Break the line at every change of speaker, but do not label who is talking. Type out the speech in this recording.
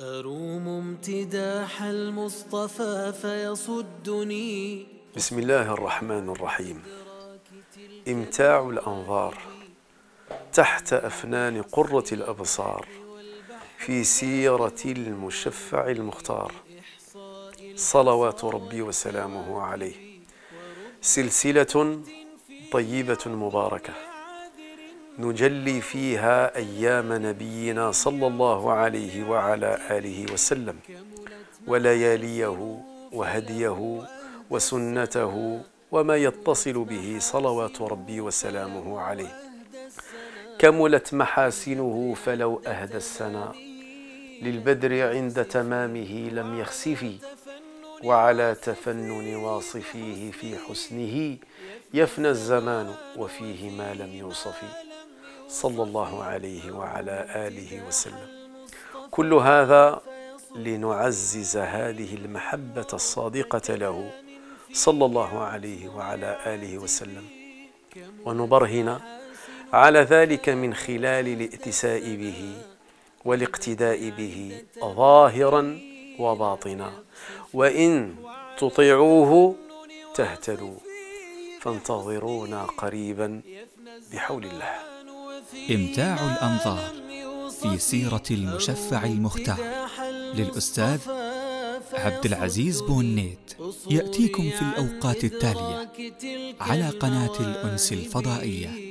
أروم امتداح المصطفى فيصدني.
بسم الله الرحمن الرحيم. إمتاع الأنظار تحت أفنان قرة الأبصار في سيرة المشفع المختار. صلوات ربي وسلامه عليه. سلسلة طيبة مباركة. نجلي فيها أيام نبينا صلى الله عليه وعلى آله وسلم. ولياليه وهديه وسنته وما يتصل به صلوات ربي وسلامه عليه. كملت محاسنه فلو أهدى السنا. للبدر عند تمامه لم يخسف. وعلى تفنن واصفيه في حسنه. يفنى الزمان وفيه ما لم يوصف. صلى الله عليه وعلى آله وسلم. كل هذا لنعزز هذه المحبة الصادقة له صلى الله عليه وعلى آله وسلم. ونبرهن على ذلك من خلال الائتساء به والاقتداء به ظاهرا وباطنا. وإن تطيعوه تهتدوا. فانتظرونا قريبا بحول الله.
إمتاع الأنظار في سيرة المشفع المختار للأستاذ عبد العزيز بونيت يأتيكم في الأوقات التالية على قناة الأنس الفضائية.